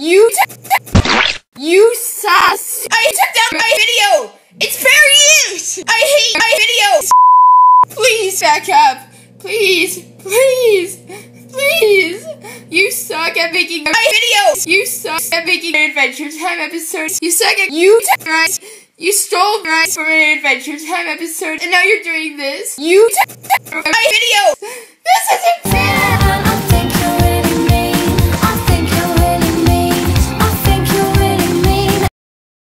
You You sass! I took down my video! It's fair use! I hate my video. Please back up! Please! Please! Please! You suck at making my videos! You suck at making my Adventure Time episodes. You suck at- You took! You stole rights from an Adventure Time episode, and now you're doing this! You took my video!